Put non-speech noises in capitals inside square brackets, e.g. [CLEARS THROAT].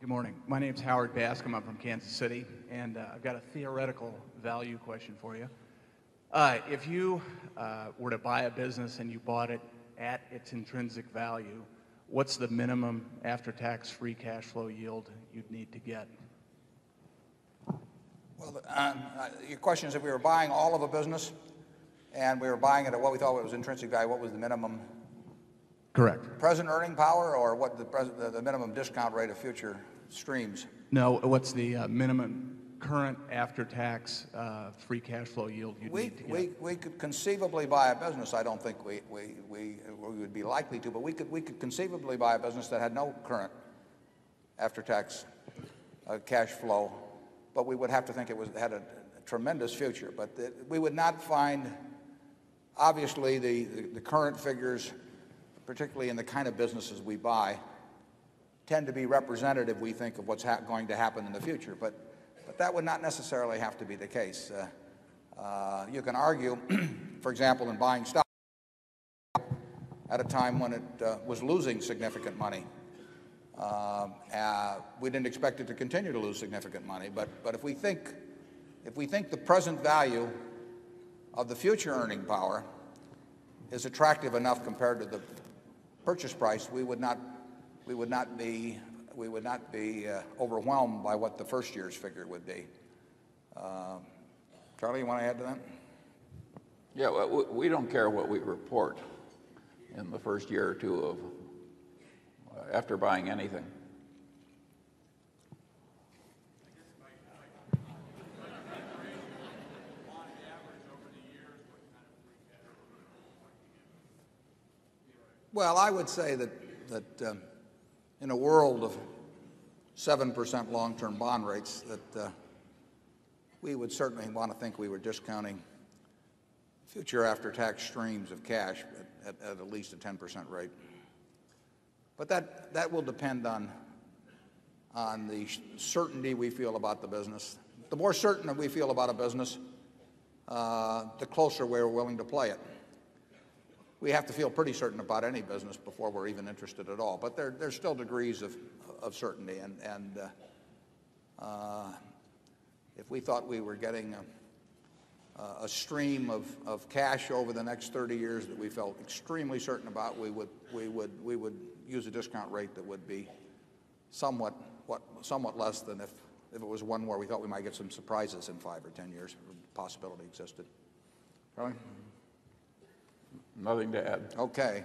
Good morning. My name is Howard Bascom. I'm from Kansas City, and uh, I've got a theoretical value question for you. Uh, if you uh, were to buy a business and you bought it at its intrinsic value, what's the minimum after-tax free cash flow yield you'd need to get? Well, uh, uh, your question is if we were buying all of a business and we were buying it at what we thought was intrinsic value, what was the minimum Correct. present earning power or what the, present, the, minimum discount rate of future streams? No, what's the uh, minimum current after-tax uh, free cash flow yield you'd We, need to get? we, we could conceivably buy a business. I don't think we, we, we, we would be likely to, but we could, we could conceivably buy a business that had no current after-tax uh, cash flow, but we would have to think it was, had a, tremendous future. But the, we would not find, obviously, the current figures, particularly in the kind of businesses we buy, tend to be representative, we think, of what's going to happen in the future. But, but that would not necessarily have to be the case. Uh, uh, you can argue, [CLEARS THROAT] for example, in buying stock at a time when it uh, was losing significant money. Um, uh, we didn't expect it to continue to lose significant money, but, but if, we think, if we think the present value of the future earning power is attractive enough compared to the purchase price, we would not, we would not be, we would not be uh, overwhelmed by what the first year's figure would be. Um, Charlie, you want to add to that? Yeah, we don't care what we report in the first year or two of, uh, after buying anything. Well, I would say that, that um, in a world of 7% long-term bond rates, that uh, we would certainly want to think we were discounting future after-tax streams of cash at, at, at least a 10% rate. But that, that will depend on, on the certainty we feel about the business. The more certain that we feel about a business, uh, the closer we're willing to play it we have to feel pretty certain about any business before we're even interested at all. But there, there's still degrees of, of certainty. And, and uh, uh, if we thought we were getting a, a stream of, of cash over the next 30 years that we felt extremely certain about, we would, we would, we would use a discount rate that would be somewhat, what, somewhat less than if, if it was one where we thought we might get some surprises in five or 10 years. Possibility existed. Charlie? Nothing to add. Okay.